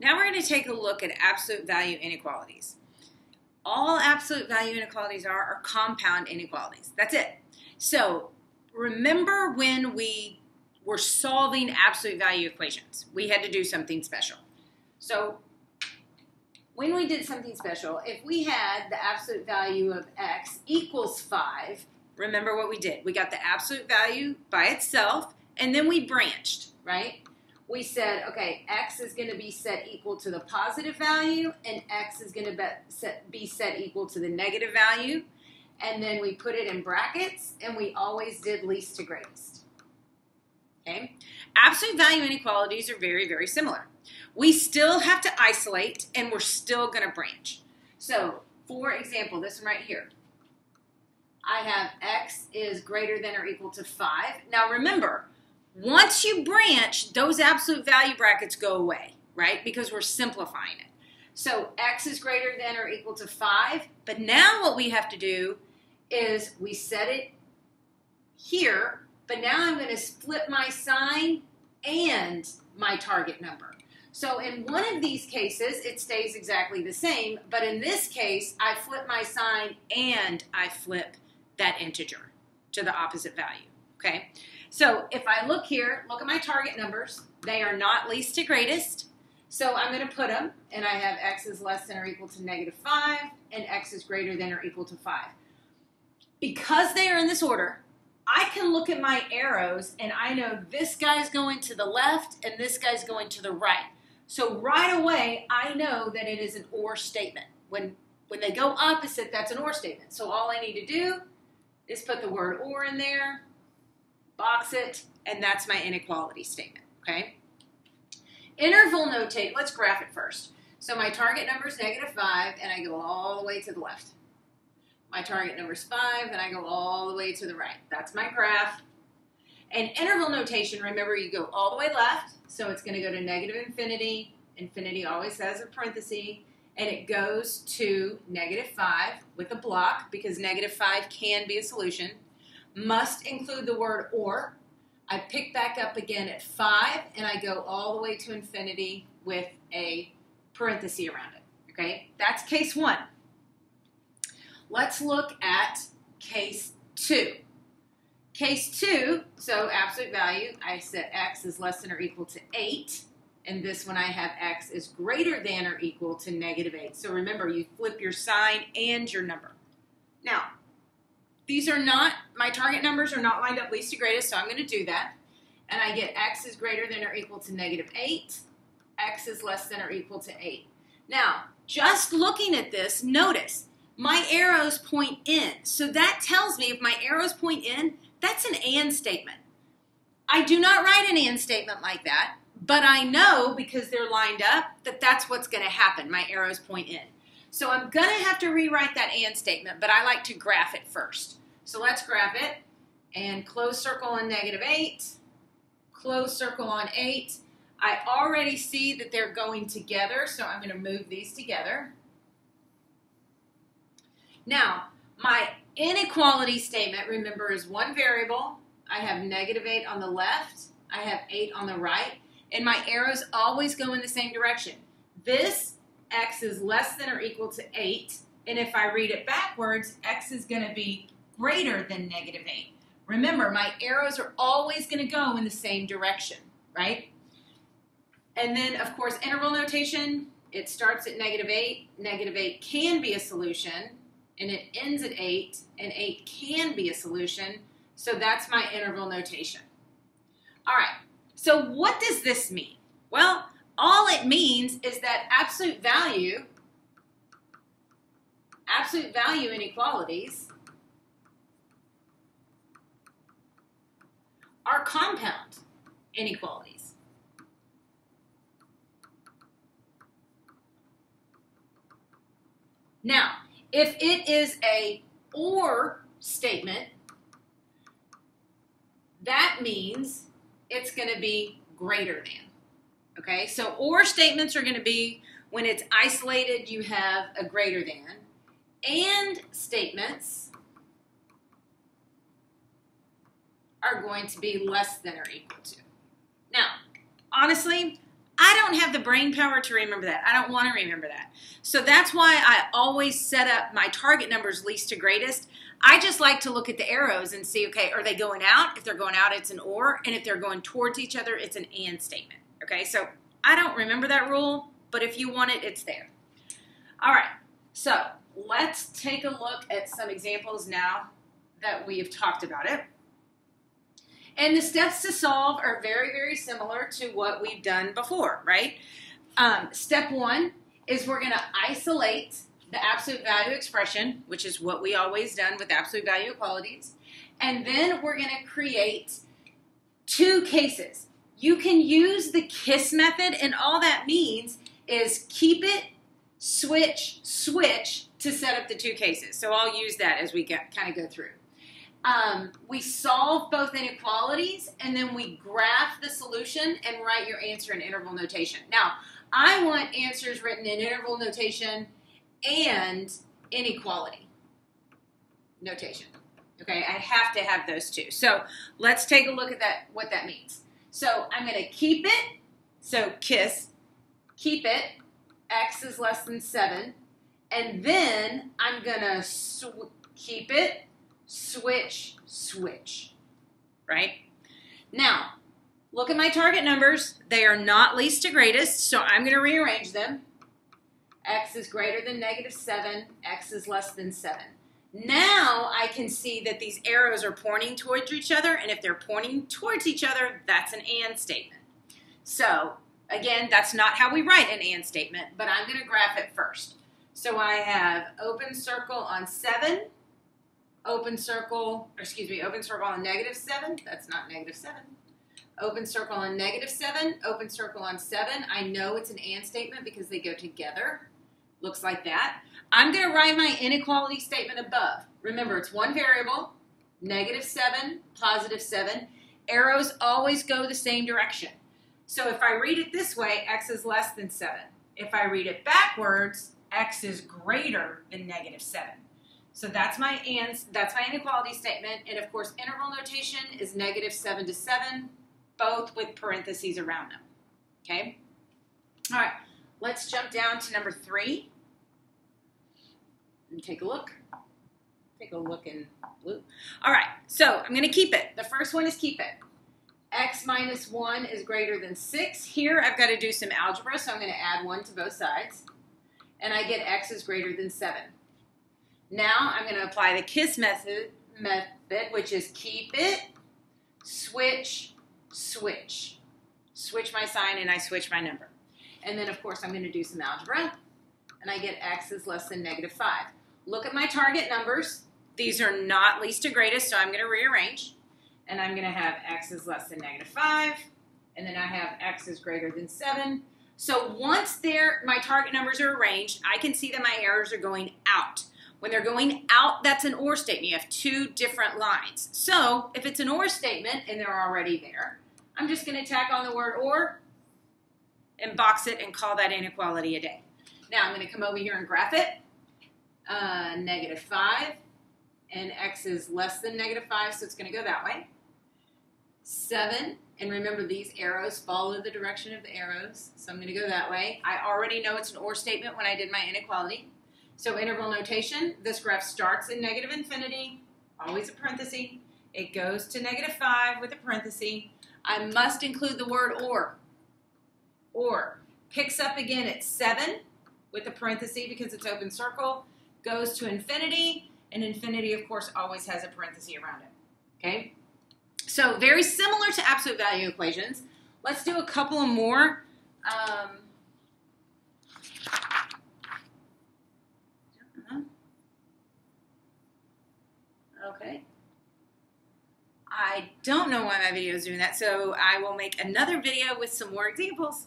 Now we're going to take a look at absolute value inequalities. All absolute value inequalities are are compound inequalities. That's it. So remember when we were solving absolute value equations, we had to do something special. So when we did something special, if we had the absolute value of x equals 5, remember what we did. We got the absolute value by itself, and then we branched, right? We said, okay, x is going to be set equal to the positive value, and x is going to be set, equal to the negative value. And then we put it in brackets, and we always did least to greatest. Okay? Absolute value inequalities are very, very similar. We still have to isolate, and we're still going to branch. So, for example, this one right here. I have x is greater than or equal to 5. Now remember, once you branch, those absolute value brackets go away, right? Because we're simplifying it. So x is greater than or equal to 5. But now what we have to do is we set it here, but now I'm going to split my sign and my target number. So in one of these cases, it stays exactly the same, but in this case, I flip my sign and I flip that integer to the opposite value, okay? So if I look here, look at my target numbers. They are not least to greatest. So I'm going to put them, and I have x is less than or equal to negative 5, and x is greater than or equal to 5. Because they are in this order, I can look at my arrows, and I know this guy's going to the left, and this guy's going to the right. So right away, I know that it is an OR statement. When, when they go opposite, that's an OR statement. So all I need to do is put the word or in there, box it, and that's my inequality statement, okay? Interval notate, let's graph it first. So my target number is negative 5, and I go all the way to the left. My target number is 5, and I go all the way to the right. That's my graph. And interval notation, remember you go all the way left, so it's going to go to negative infinity. Infinity always has a parenthesis and it goes to negative 5 with a block because negative 5 can be a solution. Must include the word or. I pick back up again at 5 and I go all the way to infinity with a parenthesis around it. Okay, that's case 1. Let's look at case 2. Case 2, so absolute value, I set x is less than or equal to 8 and this one I have x is greater than or equal to negative 8. So remember, you flip your sign and your number. Now, these are not, my target numbers are not lined up least to greatest, so I'm going to do that. And I get x is greater than or equal to negative 8, x is less than or equal to 8. Now, just looking at this, notice my arrows point in. So that tells me if my arrows point in, that's an and statement. I do not write an and statement like that. But I know because they're lined up that that's what's going to happen. My arrows point in. So I'm going to have to rewrite that and statement, but I like to graph it first. So let's graph it. And close circle on negative 8, close circle on 8. I already see that they're going together, so I'm going to move these together. Now, my inequality statement, remember, is one variable. I have negative 8 on the left. I have 8 on the right and my arrows always go in the same direction. This x is less than or equal to 8, and if I read it backwards, x is going to be greater than negative 8. Remember, my arrows are always going to go in the same direction, right? And then, of course, interval notation, it starts at negative 8. Negative 8 can be a solution, and it ends at 8, and 8 can be a solution. So that's my interval notation. All right, so what does this mean? Well, all it means is that absolute value, absolute value inequalities are compound inequalities. Now, if it is a or statement, that means it's going to be greater than. Okay, so or statements are going to be when it's isolated, you have a greater than. And statements are going to be less than or equal to. Now, honestly, I don't have the brain power to remember that. I don't want to remember that. So that's why I always set up my target numbers least to greatest. I just like to look at the arrows and see, okay, are they going out? If they're going out, it's an or. And if they're going towards each other, it's an and statement. Okay, so I don't remember that rule, but if you want it, it's there. All right, so let's take a look at some examples now that we've talked about it. And the steps to solve are very, very similar to what we've done before, right? Um, step one is we're going to isolate the absolute value expression, which is what we always done with absolute value equalities. And then we're going to create two cases. You can use the KISS method, and all that means is keep it, switch, switch to set up the two cases. So I'll use that as we get, kind of go through. Um, we solve both inequalities and then we graph the solution and write your answer in interval notation. Now, I want answers written in interval notation and inequality notation. Okay, I have to have those two. So let's take a look at that, what that means. So I'm going to keep it, so kiss, keep it, x is less than 7, and then I'm going to keep it, switch, switch, right? Now, look at my target numbers. They are not least to greatest, so I'm going to rearrange them. x is greater than negative 7, x is less than 7. Now I can see that these arrows are pointing towards each other, and if they're pointing towards each other, that's an AND statement. So, again, that's not how we write an AND statement, but I'm going to graph it first. So I have open circle on 7, open circle, excuse me, open circle on negative 7. That's not negative 7. Open circle on negative 7, open circle on 7. I know it's an AND statement because they go together. Looks like that. I'm going to write my inequality statement above. Remember, it's one variable, negative 7, positive 7. Arrows always go the same direction. So if I read it this way, x is less than 7. If I read it backwards, x is greater than negative 7. So that's my and that's my inequality statement. And of course, interval notation is negative 7 to 7, both with parentheses around them. Okay? All right, let's jump down to number 3 and take a look. Take a look in blue. All right, so I'm going to keep it. The first one is keep it. x minus 1 is greater than 6. Here I've got to do some algebra, so I'm going to add 1 to both sides. And I get x is greater than 7. Now I'm going to apply the KISS method, method, which is keep it, switch, switch. Switch my sign and I switch my number. And then, of course, I'm going to do some algebra. And I get x is less than negative 5. Look at my target numbers. These are not least to greatest, so I'm going to rearrange. And I'm going to have x is less than negative 5. And then I have x is greater than 7. So once my target numbers are arranged, I can see that my errors are going out. When they're going out, that's an OR statement. You have two different lines. So if it's an OR statement and they're already there, I'm just going to tack on the word OR and box it and call that inequality a day. Now I'm going to come over here and graph it. Uh, negative 5 and x is less than negative 5, so it's going to go that way. 7, and remember these arrows follow the direction of the arrows, so I'm going to go that way. I already know it's an OR statement when I did my inequality. So interval notation, this graph starts in negative infinity, always a parenthesis. It goes to negative 5 with a parenthesis. I must include the word or. Or. Picks up again at 7 with a parenthesis because it's open circle. Goes to infinity, and infinity, of course, always has a parenthesis around it. Okay? So very similar to absolute value equations. Let's do a couple more. Um, Okay. I don't know why my video is doing that, so I will make another video with some more examples.